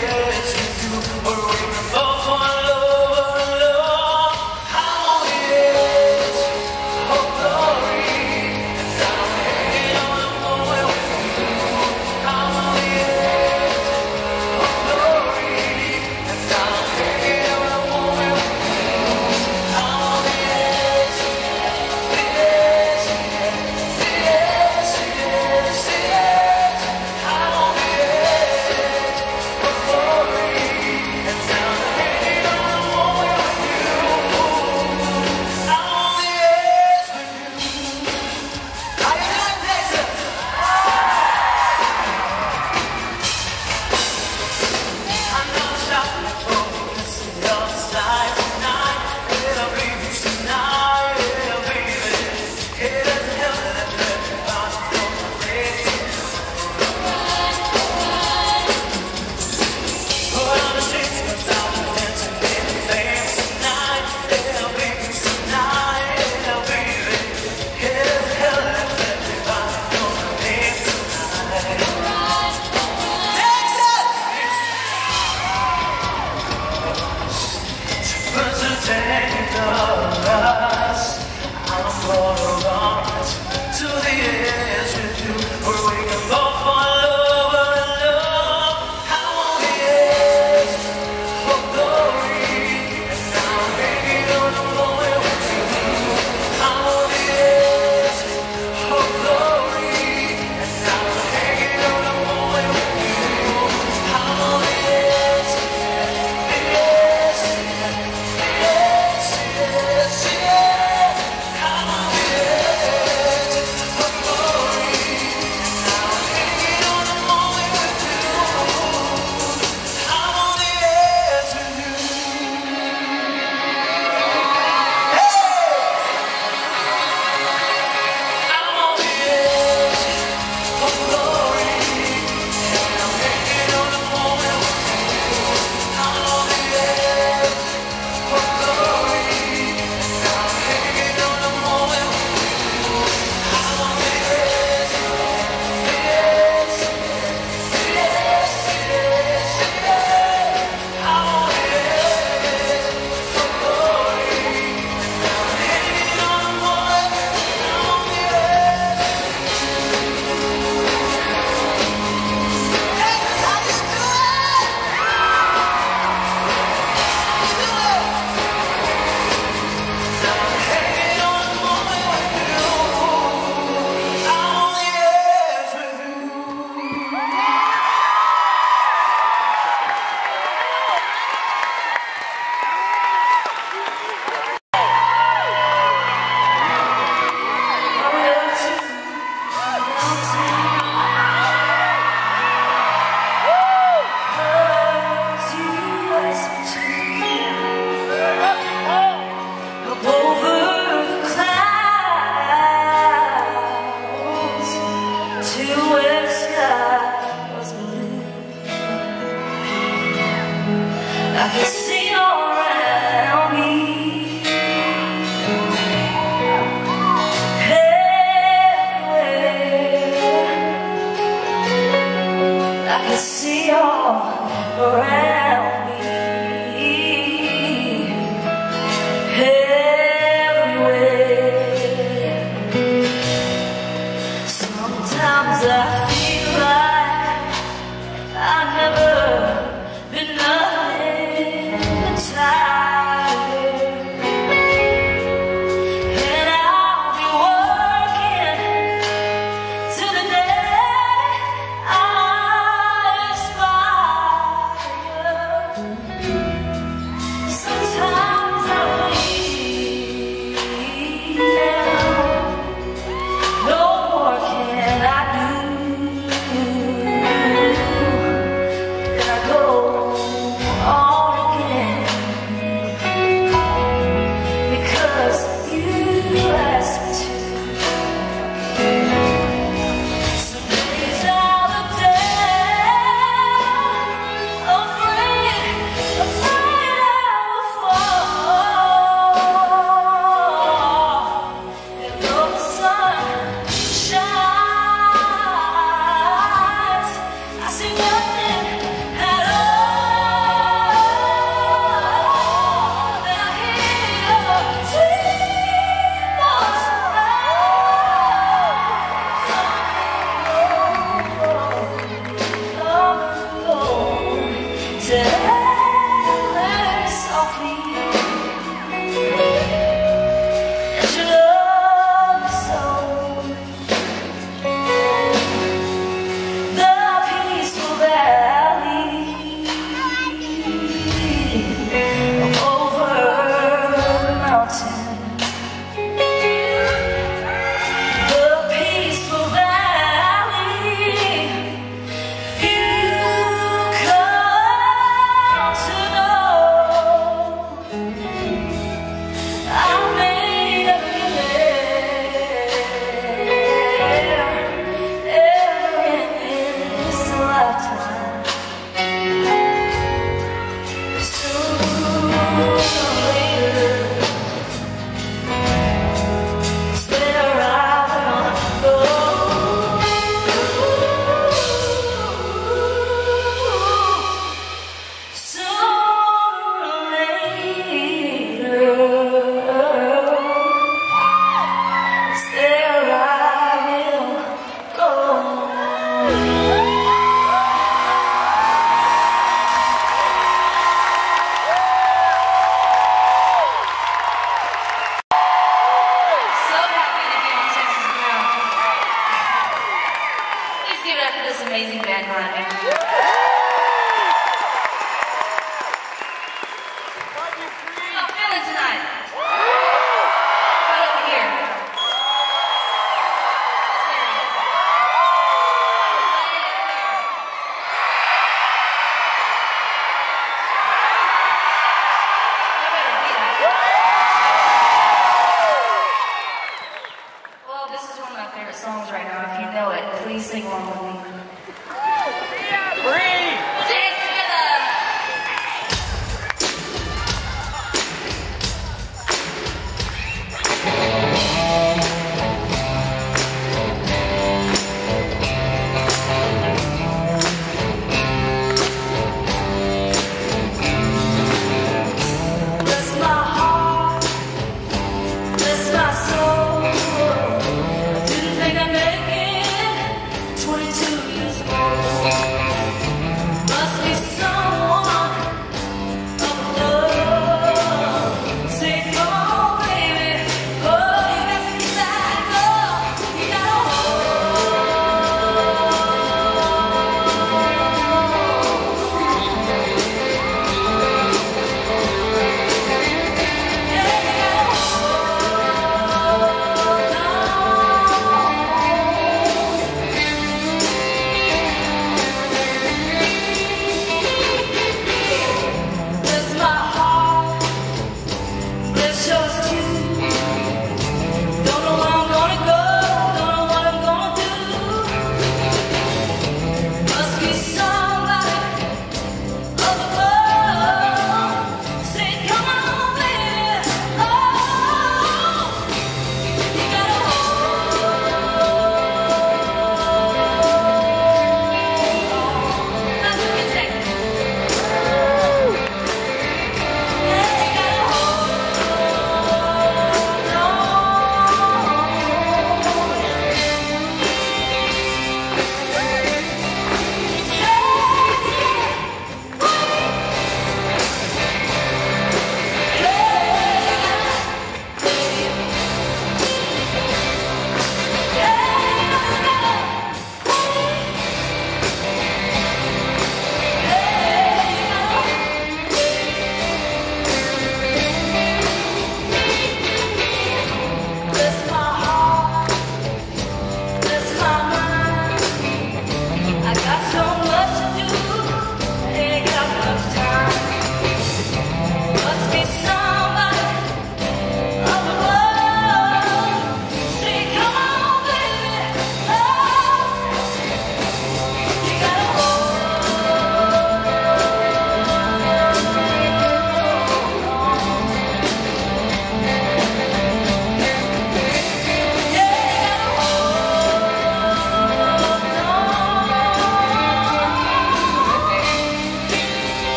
to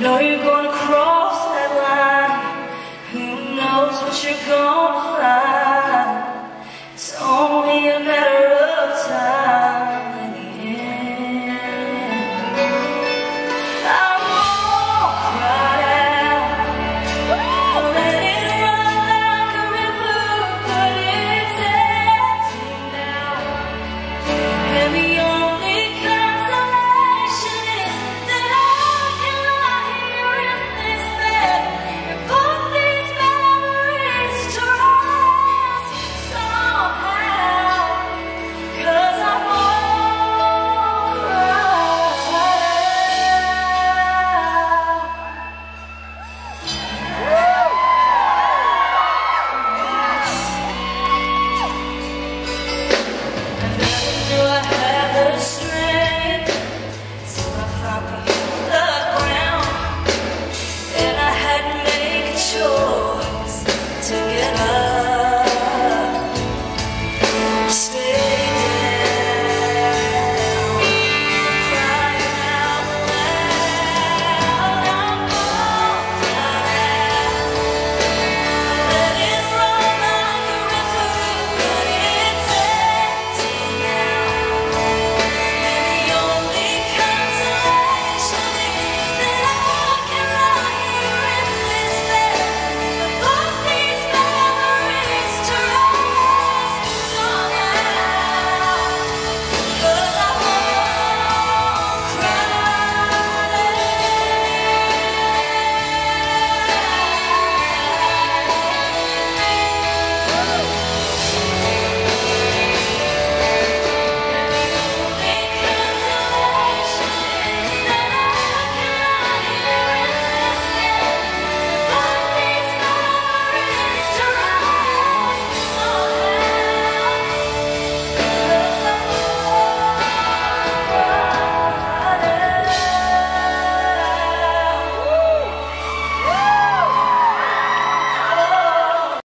know you're gonna cross that line. Who knows what you're gonna find?